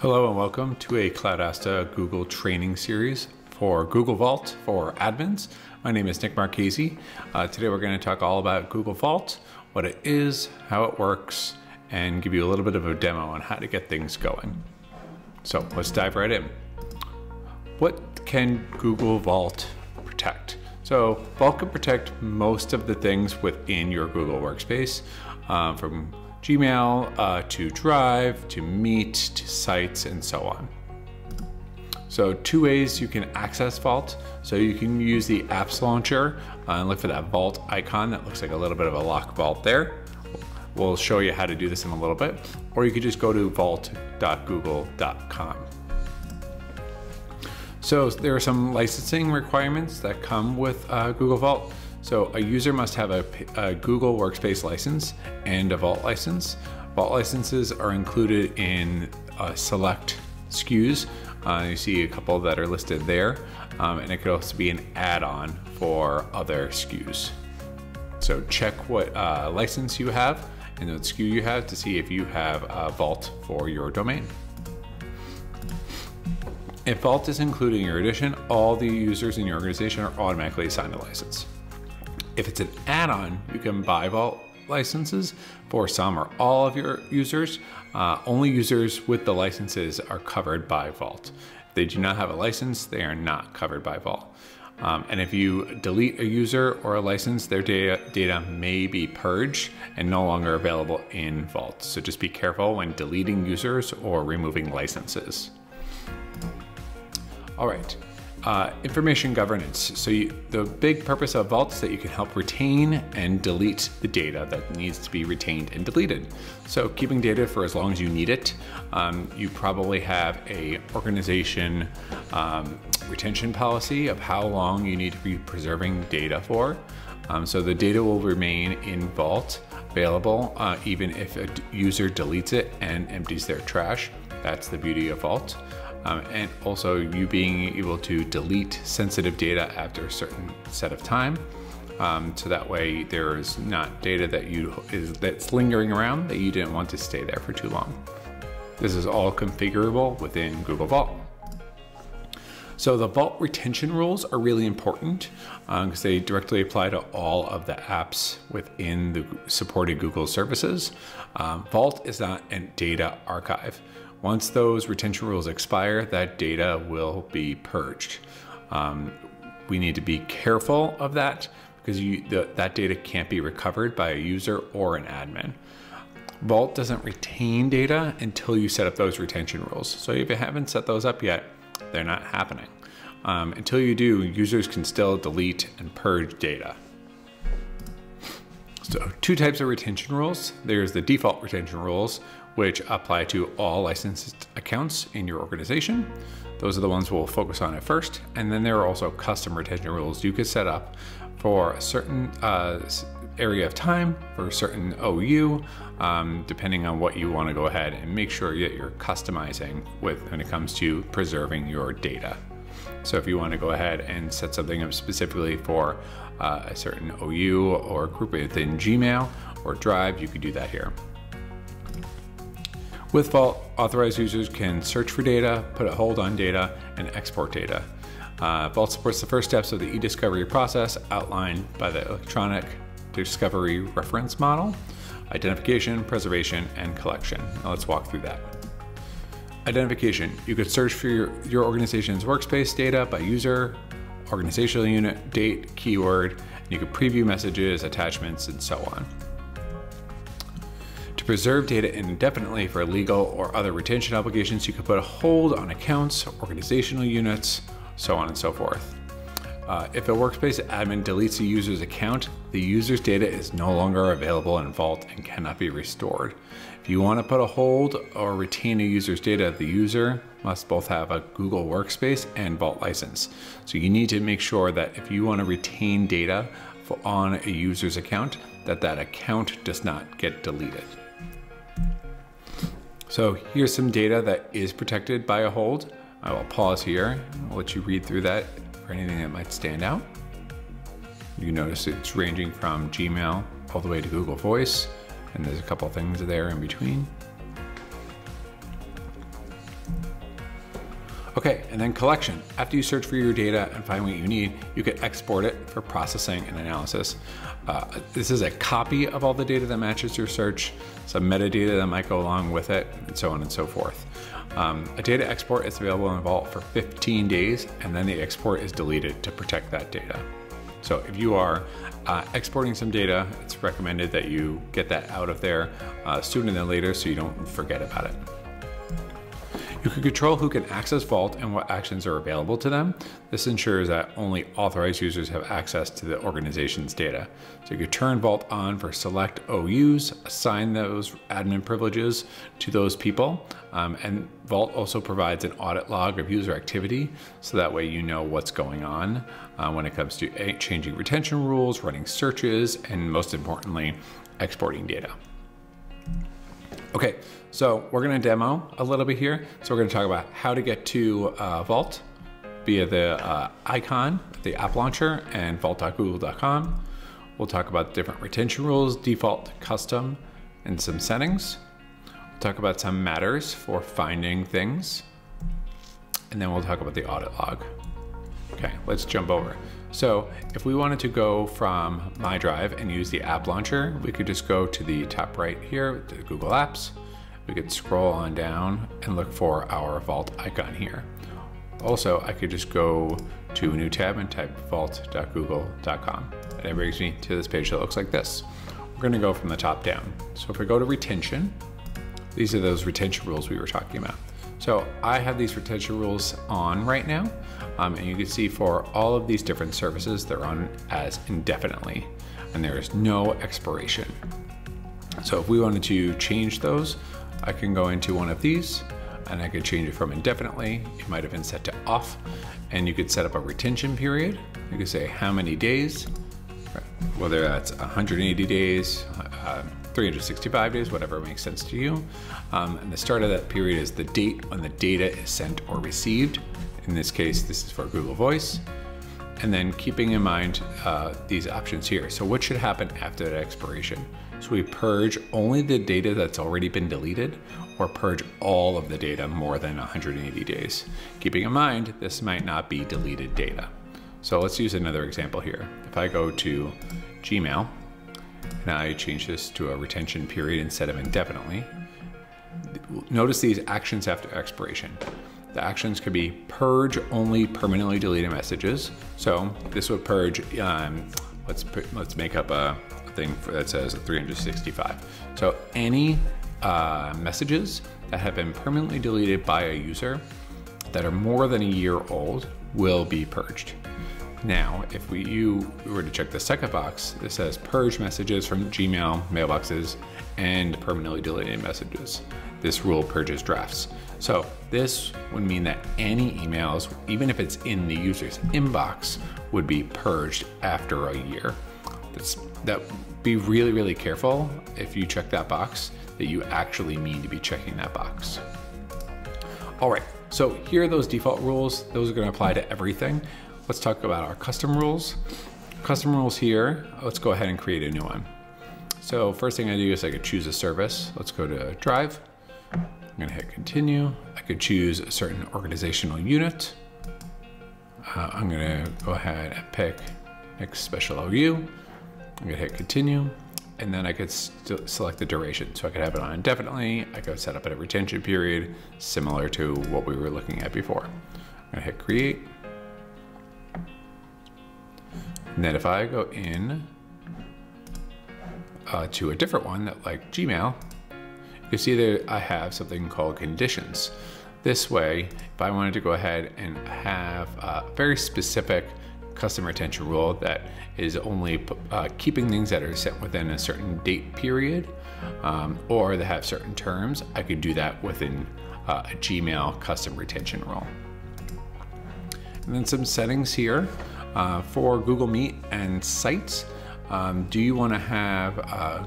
Hello and welcome to a Cloudasta Google training series for Google Vault for admins. My name is Nick Marchese. Uh, today we're going to talk all about Google Vault, what it is, how it works, and give you a little bit of a demo on how to get things going. So let's dive right in. What can Google Vault protect? So Vault can protect most of the things within your Google Workspace, uh, from Gmail uh, to Drive to Meet to Sites and so on. So two ways you can access Vault. So you can use the apps launcher uh, and look for that Vault icon that looks like a little bit of a lock vault there. We'll show you how to do this in a little bit. Or you could just go to vault.google.com. So there are some licensing requirements that come with uh, Google Vault. So a user must have a, a, Google Workspace license and a Vault license. Vault licenses are included in uh, select SKUs. Uh, you see a couple that are listed there, um, and it could also be an add-on for other SKUs. So check what uh, license you have and what SKU you have to see if you have a Vault for your domain. If Vault is included in your edition, all the users in your organization are automatically assigned a license. If it's an add-on, you can buy Vault licenses for some or all of your users. Uh, only users with the licenses are covered by Vault. If they do not have a license, they are not covered by Vault. Um, and if you delete a user or a license, their data, data may be purged and no longer available in Vault. So just be careful when deleting users or removing licenses. All right, uh, information governance. So you, the big purpose of Vault is that you can help retain and delete the data that needs to be retained and deleted. So keeping data for as long as you need it. Um, you probably have a organization um, retention policy of how long you need to be preserving data for. Um, so the data will remain in Vault available uh, even if a user deletes it and empties their trash. That's the beauty of Vault um, and also you being able to delete sensitive data after a certain set of time. Um, so that way there is not data that you is that's lingering around that you didn't want to stay there for too long. This is all configurable within Google Vault. So the Vault retention rules are really important because um, they directly apply to all of the apps within the supported Google services. Um, Vault is not a data archive. Once those retention rules expire, that data will be purged. Um, we need to be careful of that because you, the, that data can't be recovered by a user or an admin. Vault doesn't retain data until you set up those retention rules. So if you haven't set those up yet, they're not happening. Um, until you do, users can still delete and purge data. So two types of retention rules. There's the default retention rules, which apply to all licensed accounts in your organization. Those are the ones we'll focus on at first. And then there are also custom retention rules you could set up for a certain uh, area of time, for a certain OU, um, depending on what you want to go ahead and make sure that you're customizing with when it comes to preserving your data. So if you want to go ahead and set something up specifically for uh, a certain OU or group within Gmail or Drive, you could do that here. With Vault, authorized users can search for data, put a hold on data, and export data. Uh, Vault supports the first steps of the e-discovery process outlined by the electronic discovery reference model, identification, preservation, and collection. Now let's walk through that. Identification. You could search for your, your organization's workspace data by user, organizational unit, date, keyword, and you could preview messages, attachments, and so on preserve data indefinitely for legal or other retention obligations, you can put a hold on accounts, organizational units, so on and so forth. Uh, if a workspace admin deletes a user's account, the user's data is no longer available in Vault and cannot be restored. If you want to put a hold or retain a user's data, the user must both have a Google Workspace and Vault license. So you need to make sure that if you want to retain data on a user's account, that that account does not get deleted. So here's some data that is protected by a hold. I will pause here. I'll let you read through that for anything that might stand out. You notice it's ranging from Gmail all the way to Google Voice, and there's a couple things there in between. Okay, and then collection. After you search for your data and find what you need, you can export it for processing and analysis. Uh, this is a copy of all the data that matches your search, some metadata that might go along with it, and so on and so forth. Um, a data export is available in Vault for 15 days, and then the export is deleted to protect that data. So if you are uh, exporting some data, it's recommended that you get that out of there uh, sooner than later so you don't forget about it. You can control who can access Vault and what actions are available to them. This ensures that only authorized users have access to the organization's data. So you can turn Vault on for select OUs, assign those admin privileges to those people, um, and Vault also provides an audit log of user activity, so that way you know what's going on uh, when it comes to changing retention rules, running searches, and most importantly, exporting data. Okay, so we're gonna demo a little bit here. So we're gonna talk about how to get to uh, Vault via the uh, icon, the app launcher, and vault.google.com. We'll talk about different retention rules, default, custom, and some settings. We'll talk about some matters for finding things. And then we'll talk about the audit log. Okay, let's jump over. So if we wanted to go from My Drive and use the app launcher, we could just go to the top right here, to Google Apps. We could scroll on down and look for our Vault icon here. Also, I could just go to a new tab and type vault.google.com. And it brings me to this page that looks like this. We're gonna go from the top down. So if we go to retention, these are those retention rules we were talking about. So I have these retention rules on right now, um, and you can see for all of these different services, they're on as indefinitely, and there is no expiration. So if we wanted to change those, I can go into one of these, and I could change it from indefinitely. It might have been set to off, and you could set up a retention period. You could say how many days, whether that's 180 days, uh, 365 days, whatever makes sense to you. Um, and the start of that period is the date when the data is sent or received. In this case, this is for Google Voice. And then keeping in mind uh, these options here. So what should happen after that expiration? So we purge only the data that's already been deleted or purge all of the data more than 180 days. Keeping in mind, this might not be deleted data. So let's use another example here. If I go to Gmail and I change this to a retention period instead of indefinitely. Notice these actions after expiration. The actions could be purge only permanently deleted messages. So this would purge, um, let's, put, let's make up a thing for, that says 365. So any uh, messages that have been permanently deleted by a user that are more than a year old will be purged. Now, if we, you were to check the second box, it says purge messages from Gmail mailboxes and permanently deleted messages. This rule purges drafts. So this would mean that any emails, even if it's in the user's inbox, would be purged after a year. That's, that be really, really careful if you check that box that you actually mean to be checking that box. All right, so here are those default rules. Those are gonna apply to everything. Let's talk about our custom rules. Custom rules here, let's go ahead and create a new one. So first thing I do is I could choose a service. Let's go to Drive. I'm gonna hit continue. I could choose a certain organizational unit. Uh, I'm gonna go ahead and pick next special OU. I'm gonna hit continue. And then I could select the duration. So I could have it on indefinitely. I could set up a retention period similar to what we were looking at before. I'm gonna hit create. And then if I go in uh, to a different one that like Gmail, you can see that I have something called conditions. This way, if I wanted to go ahead and have a very specific customer retention rule that is only uh, keeping things that are set within a certain date period um, or that have certain terms, I could do that within uh, a Gmail custom retention rule. And then some settings here. Uh, for Google Meet and Sites, um, do you want to have uh,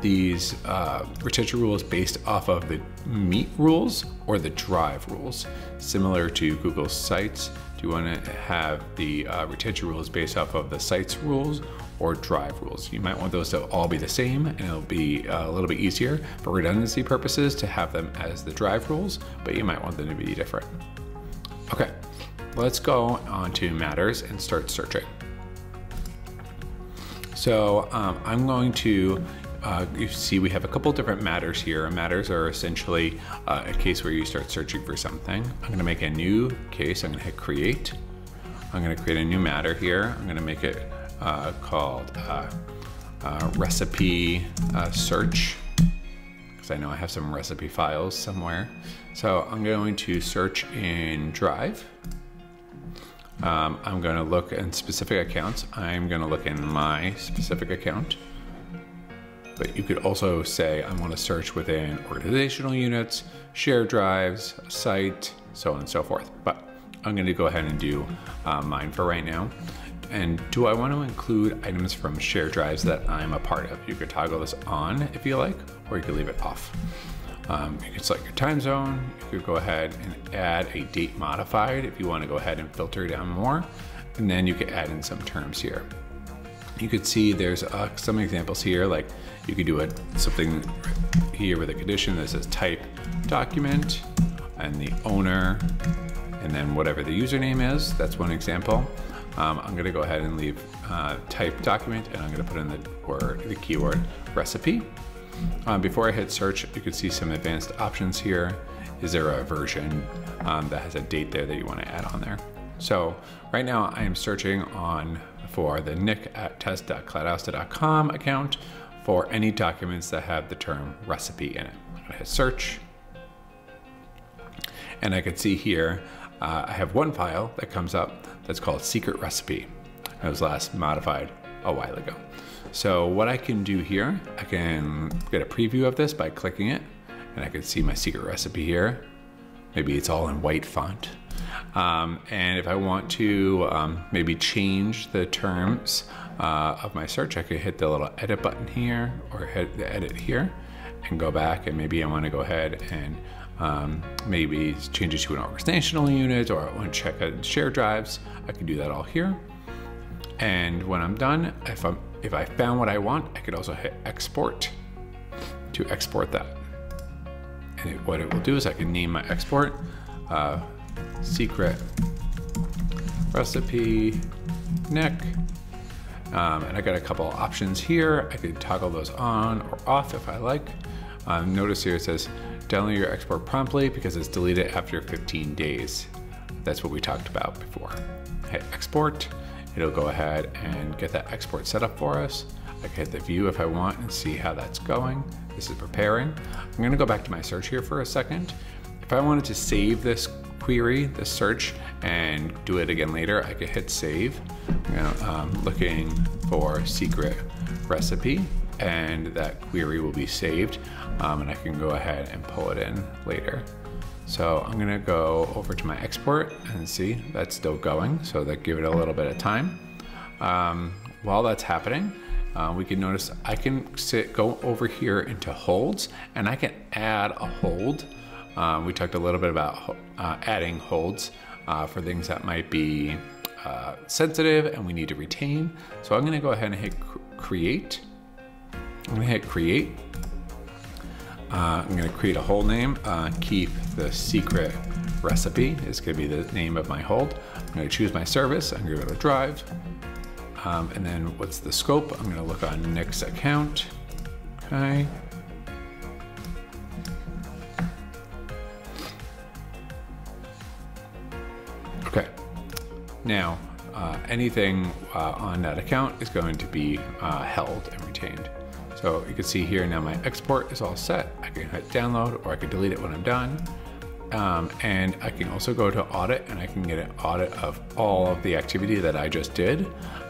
these uh, retention rules based off of the Meet rules or the Drive rules? Similar to Google Sites, do you want to have the uh, retention rules based off of the Sites rules or Drive rules? You might want those to all be the same and it'll be uh, a little bit easier for redundancy purposes to have them as the Drive rules, but you might want them to be different. Okay, let's go on to matters and start searching. So um, I'm going to, uh, you see we have a couple different matters here. Matters are essentially uh, a case where you start searching for something. I'm gonna make a new case, I'm gonna hit create. I'm gonna create a new matter here. I'm gonna make it uh, called uh, uh, recipe uh, search because I know I have some recipe files somewhere. So I'm going to search in Drive. Um, I'm going to look in specific accounts. I'm going to look in my specific account. But you could also say I want to search within organizational units, share drives, site, so on and so forth. But I'm going to go ahead and do uh, mine for right now. And do I want to include items from share drives that I'm a part of? You could toggle this on if you like, or you could leave it off. Um, you can select your time zone. You could go ahead and add a date modified if you want to go ahead and filter down more. And then you could add in some terms here. You could see there's uh, some examples here, like you could do a, something here with a condition that says type document and the owner and then whatever the username is. That's one example. Um, I'm gonna go ahead and leave uh, type document and I'm gonna put in the word, the keyword recipe. Um, before I hit search, you can see some advanced options here. Is there a version um, that has a date there that you want to add on there? So right now I am searching on for the nick at test.cloudasta.com account for any documents that have the term recipe in it. Gonna hit search. And I can see here, uh, I have one file that comes up that's called secret recipe. It was last modified a while ago. So what I can do here, I can get a preview of this by clicking it and I can see my secret recipe here. Maybe it's all in white font. Um, and if I want to um, maybe change the terms uh, of my search, I could hit the little edit button here or hit the edit here and go back and maybe I want to go ahead and um, maybe change it to an organizational unit or I want to check out share drives. I can do that all here. And when I'm done, if, I'm, if I found what I want, I could also hit export to export that. And it, what it will do is I can name my export uh, secret recipe Nick. Um, and I got a couple options here. I could toggle those on or off if I like. Um, notice here it says download your export promptly because it's deleted after 15 days. That's what we talked about before. Hit export it'll go ahead and get that export set up for us. I can hit the view if I want and see how that's going. This is preparing. I'm gonna go back to my search here for a second. If I wanted to save this query, this search, and do it again later, I could hit save. Know, um, looking for secret recipe and that query will be saved um, and I can go ahead and pull it in later. So I'm gonna go over to my export and see that's still going. So that give it a little bit of time. Um, while that's happening, uh, we can notice I can sit, go over here into holds and I can add a hold. Um, we talked a little bit about uh, adding holds uh, for things that might be uh, sensitive and we need to retain. So I'm gonna go ahead and hit create. I'm gonna hit create uh, I'm gonna create a hold name, uh, keep the secret recipe is gonna be the name of my hold. I'm gonna choose my service, I'm gonna go to drive. Um, and then what's the scope? I'm gonna look on Nick's account, okay. Okay, now uh, anything uh, on that account is going to be uh, held and retained. So you can see here now my export is all set. I can hit download or I can delete it when I'm done. Um, and I can also go to audit and I can get an audit of all of the activity that I just did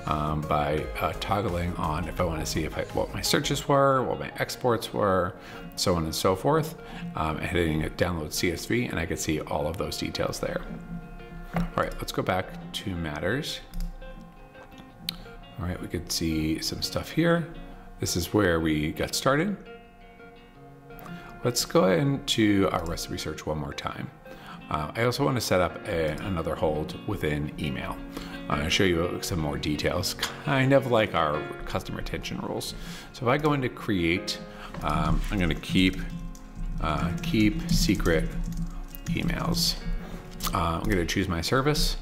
um, by uh, toggling on if I want to see if I, what my searches were, what my exports were, so on and so forth, um, and hitting download CSV and I can see all of those details there. All right, let's go back to matters. All right, we could see some stuff here. This is where we got started. Let's go into our recipe search one more time. Uh, I also want to set up a, another hold within email. Uh, I'll show you some more details, kind of like our customer retention rules. So if I go into create, um, I'm going to keep uh, keep secret emails. Uh, I'm going to choose my service.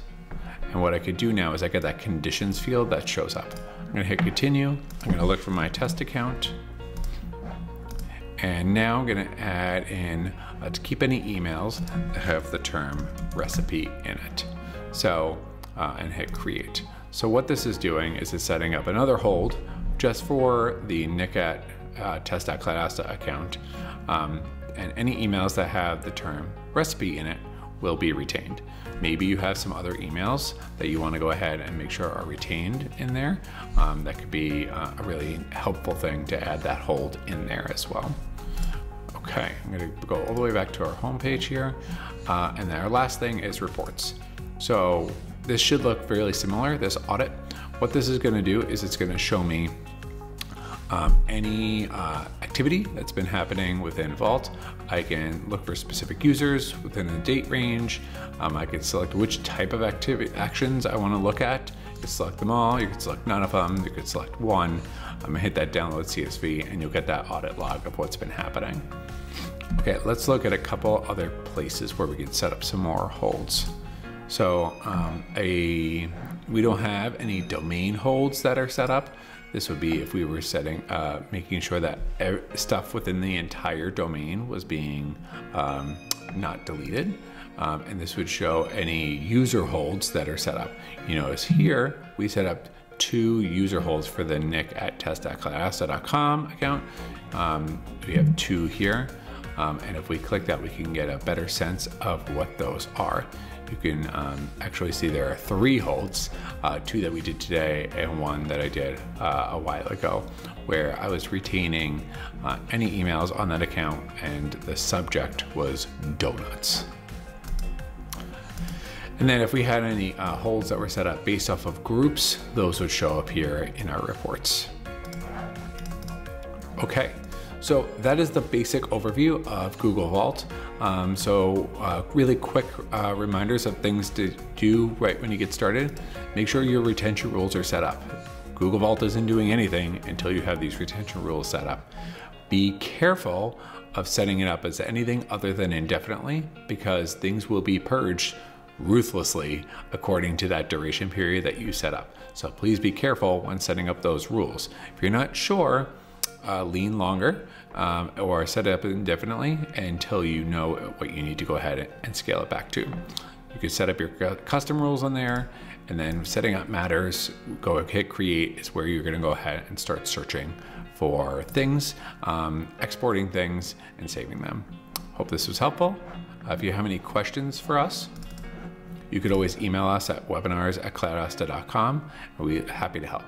And what I could do now is I get that conditions field that shows up. I'm to hit continue. I'm going to look for my test account. And now I'm going to add in uh, to keep any emails that have the term recipe in it. So, uh, and hit create. So what this is doing is it's setting up another hold just for the nick at uh, test.cloudasta account. Um, and any emails that have the term recipe in it will be retained. Maybe you have some other emails that you want to go ahead and make sure are retained in there. Um, that could be uh, a really helpful thing to add that hold in there as well. Okay, I'm going to go all the way back to our home page here. Uh, and then our last thing is reports. So this should look fairly similar, this audit. What this is going to do is it's going to show me um, any uh, activity that's been happening within Vault. I can look for specific users within a date range. Um, I can select which type of activity actions I want to look at. You can select them all, you can select none of them, you can select one. I'm gonna hit that download CSV and you'll get that audit log of what's been happening. Okay, let's look at a couple other places where we can set up some more holds. So um, a we don't have any domain holds that are set up. This would be if we were setting, uh, making sure that stuff within the entire domain was being um, not deleted. Um, and this would show any user holds that are set up. You notice here, we set up two user holds for the nick at test.cloudasta.com account. Um, we have two here. Um, and if we click that, we can get a better sense of what those are you can um, actually see there are three holds, uh, two that we did today and one that I did uh, a while ago, where I was retaining uh, any emails on that account and the subject was donuts. And then if we had any uh, holds that were set up based off of groups, those would show up here in our reports. Okay, so that is the basic overview of Google Vault. Um, so uh, really quick uh, reminders of things to do right when you get started. Make sure your retention rules are set up. Google Vault isn't doing anything until you have these retention rules set up. Be careful of setting it up as anything other than indefinitely because things will be purged ruthlessly according to that duration period that you set up. So please be careful when setting up those rules. If you're not sure, uh, lean longer um, or set it up indefinitely until you know what you need to go ahead and scale it back to. You can set up your custom rules on there and then setting up matters, go hit create is where you're gonna go ahead and start searching for things, um, exporting things and saving them. Hope this was helpful. Uh, if you have any questions for us, you could always email us at webinars at cloudasta.com we're happy to help.